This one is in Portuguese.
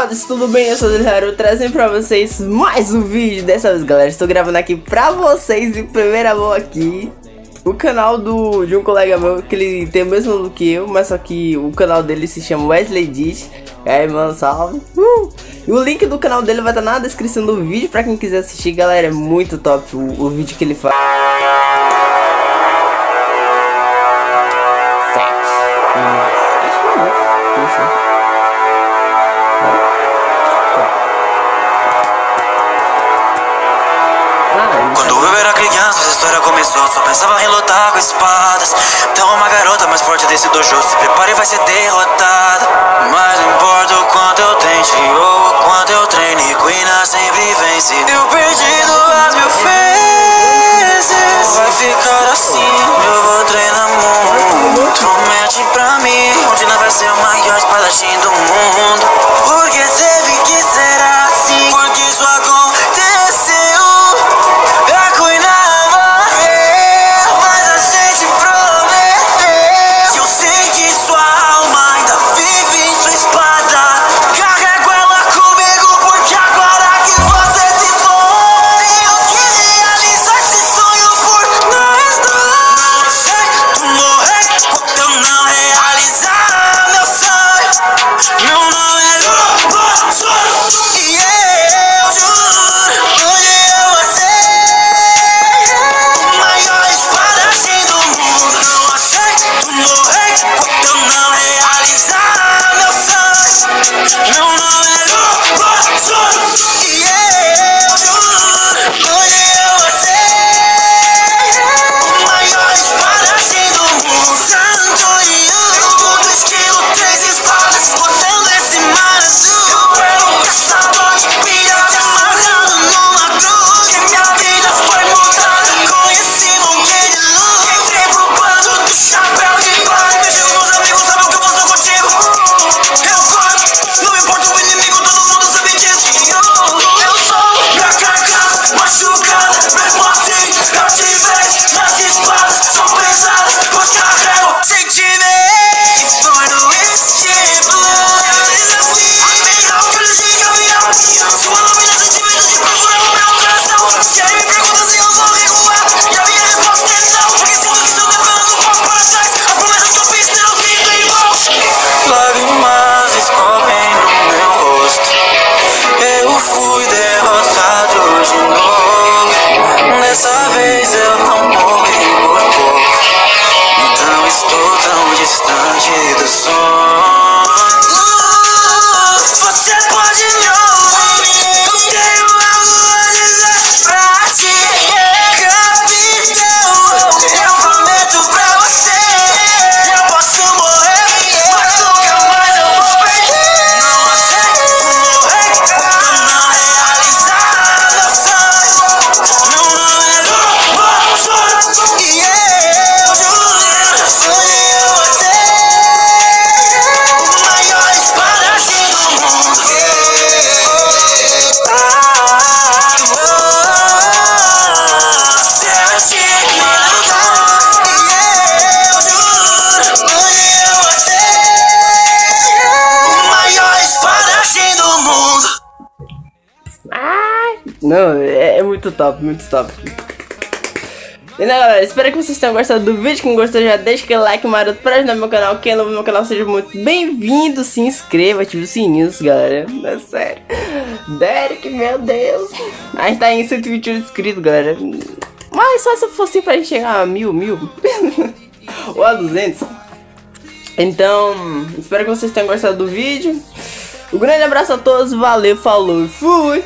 Mods, tudo bem? Eu sou o Haru, trazendo pra vocês mais um vídeo. Dessa vez, galera, estou gravando aqui pra vocês em primeira mão aqui O canal do, de um colega meu, que ele tem o mesmo look que eu Mas só que o canal dele se chama Wesley Dish. E aí, mano, salve. Uh! E o link do canal dele vai estar na descrição do vídeo Pra quem quiser assistir, galera, é muito top o, o vídeo que ele faz começou Só pensava em lutar com espadas. Então uma garota mais forte desse dojo Se prepare e vai ser derrotada. Mas não importa o quanto eu tente Ou o quanto eu treine Queen sempre vence. Eu perdi duas mil vezes Vai ficar assim. Eu vou treinar muito. Promete pra mim Onde vai ser o maior espadachim do mundo sonho. Meu nome That's why. Não, é, é muito top, muito top. E né, galera, espero que vocês tenham gostado do vídeo. Quem gostou já deixa aquele like maroto pra ajudar meu canal. Quem é novo no meu canal, seja muito bem-vindo. Se inscreva, ative os sininhos, galera. É sério. Derek, meu Deus. A gente tá em 121 inscritos, galera. Mas só se fosse pra gente chegar a mil, mil. Ou a 200. Então, espero que vocês tenham gostado do vídeo. Um grande abraço a todos, valeu, falou e fui!